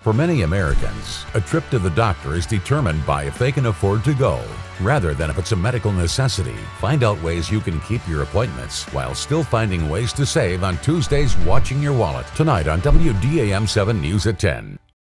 For many Americans, a trip to the doctor is determined by if they can afford to go, rather than if it's a medical necessity. Find out ways you can keep your appointments while still finding ways to save on Tuesday's Watching Your Wallet tonight on WDAM 7 News at 10.